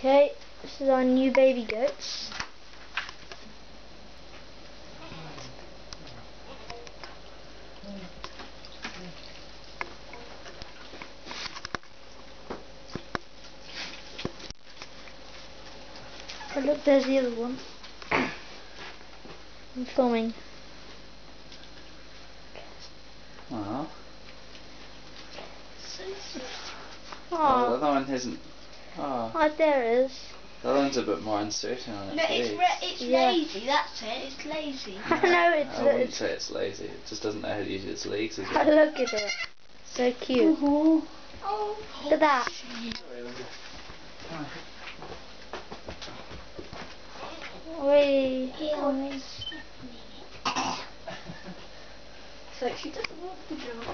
Okay, this is our new baby goats. Oh look, there's the other one. I'm filming. Uh-huh. Aww. Oh, the Oh, other one isn't. Oh, oh there it is. the one's a bit more uncertain on its No, it's legs. re it's Yeah. lazy. That's it. It's lazy. I know it's, I wouldn't it's say it's lazy. It just doesn't know how to use its legs as well. look at it. So cute. Oh, Look at that. Wait. So she doesn't want to jump.